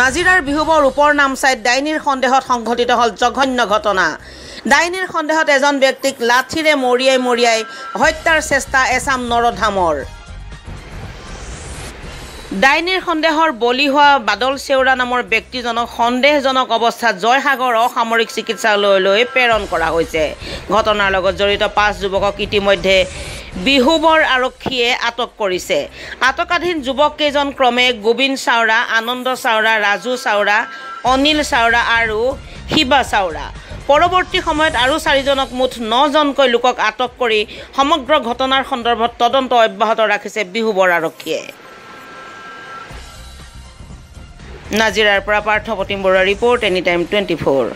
নাজিৰাৰ বিহুবৰ ৰূপৰ নামচাইত ডাইনীৰ সন্দেহত সংঘটিত হ'ল জঘন্য ঘটনা। ডাইনীৰ সন্দেহত এজন ব্যক্তিক লাঠিৰে মৰিয়াই মৰিয়াই হত্যাৰ চেষ্টা এচাম নৰধামৰ। ডাইনীৰ সন্দেহৰ বলি হোৱা বাদল চেউৰা নামৰ ব্যক্তিজনক সন্দেহজনক অৱস্থাত জয়সাগৰ অসামৰিক চিকিৎসালয়লৈ প্ৰেৰণ কৰা হৈছে। ঘটনাৰ লগত জড়িত পাঁচ যুৱকক ইতিমধ্যে বিহুবৰ আৰক্ষীয়ে আটক কৰিছে। আটকাধীন যুৱককেইজন ক্ৰমে গোবিন্দ চাওৰা আনন্দ চাওৰা ৰাজু চাওৰা অনিল চাওৰা আৰু শিৱা চাওৰা। পৰৱৰ্তী সময়ত আৰু চাৰিজনক মুঠ নজনকৈ লোকক আটক কৰি সমগ্ৰ ঘটনাৰ সন্দৰ্ভত তদন্ত অব্যাহত ৰাখিছে বিহুবৰ আৰক্ষীয়ে। নাজিৰাৰ পৰা পাৰ্থপ্ৰতিম বৰুৱাৰ report any time twenty four.